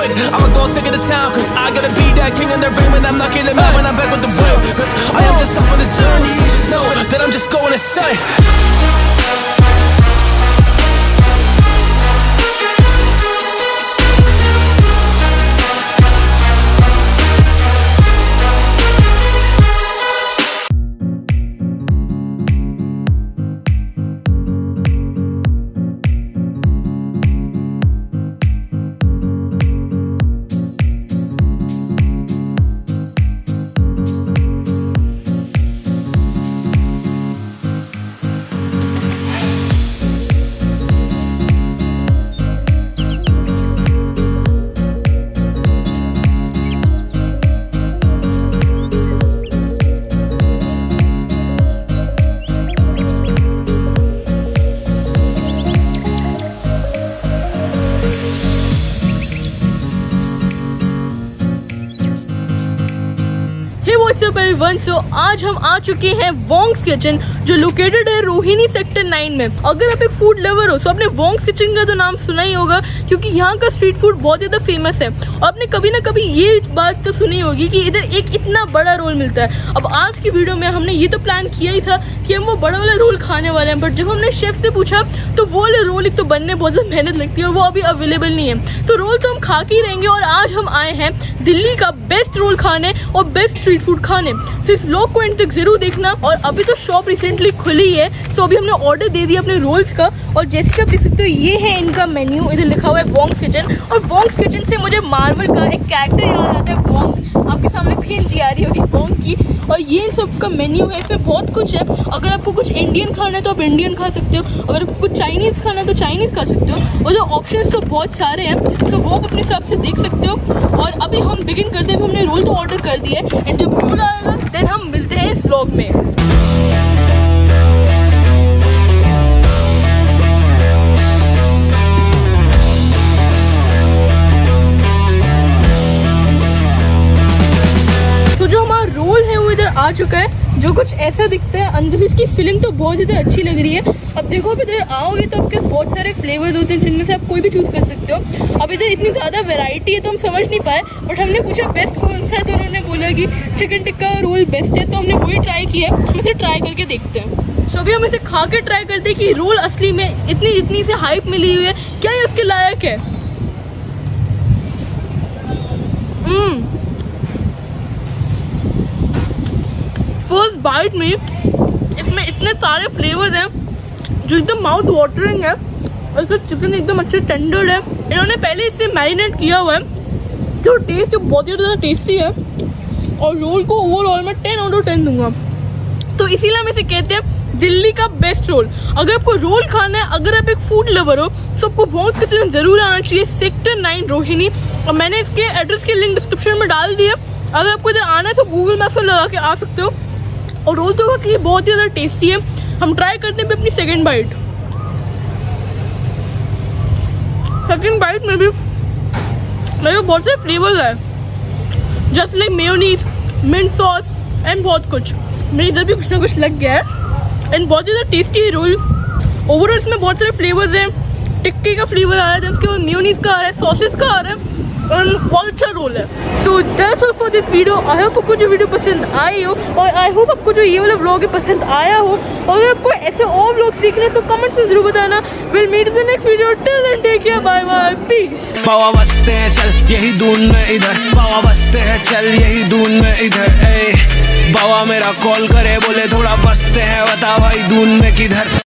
quick. I'ma go take it to town, cause I gotta be that king in the ring when I'm knocking them out when I'm back with the real. Cause I am just up on the journey, you just know that I'm just going insane. Hey what's up everyone so आज हम आ चुके हैं वोंग्स kitchen जो located है Rohini sector nine में। अगर आप एक फ़ूड लवर हो तो आपने वोंग्स किचन का तो नाम सुना ही होगा, क्योंकि यहाँ का स्ट्रीट फ़ूड बहुत ज़्यादा फ़ेमस है। और आपने कभी ना कभी ये बात तो सुनी होगी कि इधर एक इतना बड़ा रोल मिलता है। अब आज की वीडियो में हमने ये तो प्लान किया ही था कि हम वो बड़ा वाला रोल खाने वाले हैं बट जब हमने शेफ से पूछा तो वो वाले रोल एक तो बनने बहुत ज़्यादा मेहनत लगती है और वो अभी अवेलेबल नहीं है। तो रोल तो हम खा के ही रहेंगे और आज हम आए हैं दिल्ली का बेस्ट रोल खाने और बेस्ट स्ट्रीट फ़ूड खाने। तो इस लोग को एंड तक ज़रूर देखना और अभी तो शॉप रिसेंटली खुली है सो अभी हमने ऑर्डर दे दिया अपने रोल्स का, और जैसे कि आप देख सकते हो, ये है इनका मेन्यू इधर लिखा हुआ है वॉन्ग्स किचन और वॉन्ग्स किचन से मुझे मार्वल का एक कैरेक्टर याद आता है वॉन्ग आपके सामने फिर जी आ रही होगी वॉन्ग की, और ये इन सब का मेन्यू है, इसमें बहुत कुछ है। अगर आपको कुछ इंडियन खाना है तो आप इंडियन खा सकते हो। अगर आपको कुछ चाइनीज़ खाना है तो चाइनीज़ खा सकते हो। और जो ऑप्शन तो बहुत सारे हैं तो वो आप अपने हिसाब से देख सकते हो। और अभी हम बिगिन करते हैं हमने रोल तो ऑर्डर कर दिया है एंड जब रोल आएगा आ चुका है। जो कुछ ऐसा दिखता है, अंदर से इसकी फीलिंग तो बहुत ज़्यादा अच्छी लग रही है। अब देखो अब इधर आओगे तो आपके बहुत सारे फ्लेवर्स होते हैं, जिनमें से आप कोई भी चूज़ कर सकते हो। अब इधर इतनी ज़्यादा वेराइटी है तो हम समझ नहीं पाए बट हमने पूछा बेस्ट कौन सा है तो उन्होंने बोला कि चिकन टिक्का रोल बेस्ट है तो हमने वही ट्राई किया हम इसे ट्राई करके देखते हैं। सो अभी हम इसे खा के ट्राई करते हैं कि रोल असली में इतनी इतनी से हाइप मिली हुई है। क्या ये उसके लायक है? बाइट में इसमें इतने सारे फ्लेवर्स हैं, जो एकदम माउथ वाटरिंग है, और इसका चिकन एकदम अच्छे टेंडर है। इन्होंने पहले इसे मैरिनेट किया हुआ है, जो टेस्ट बहुत ही ज़्यादा टेस्टी है। और रोल को ओवरऑल मैं टेन आउट ऑफ़ टेन दूँगा। तो इसीलिए हम इसे कहते हैं दिल्ली का बेस्ट रोल अगर आपको रोल खाना है, अगर आप एक फ़ूड लवर हो तो आपको वॉन्स किचन ज़रूर आना चाहिए सेक्टर नाइन रोहिणी। और मैंने इसके एड्रेस की लिंक डिस्क्रिप्शन में डाल दी है अगर आपको इधर आना है तो गूगल मैप्स में लगा के आ सकते हो। और रोल तो कि बहुत ही ज़्यादा टेस्टी है। हम ट्राई करते हैं अपनी सेकेंड बाइट सेकेंड बाइट में भी मेरे बहुत सारे फ्लेवर्स है just like mayonnaise mint sauce and बहुत कुछ। मेरे इधर भी कुछ ना कुछ लग गया है। एंड बहुत ही ज़्यादा टेस्टी है रोल। ओवरऑल इसमें बहुत सारे फ्लेवर्स हैं। टिक्के का फ्लेवर आ रहा है उसके बाद मेयोनीज का आ रहा है सॉसेस का आ रहा है। और बहुत अच्छा रोल है। For this video I hope आपको जो वीडियो पसंद आई हो और आई होप आपको जो ये वाला व्लॉग है पसंद आया हो। और अगर आपको ऐसे और व्लॉग्स देखने तो कमेंट से ज़रूर बताना। Will meet the next video till then take care bye bye peace बावा बसते हैं चल यही दून में इधर बावा बसते हैं चल यही दून में इधर ए बावा मेरा कॉल करे बोले थोड़ा बसते हैं बता भाई दून में किधर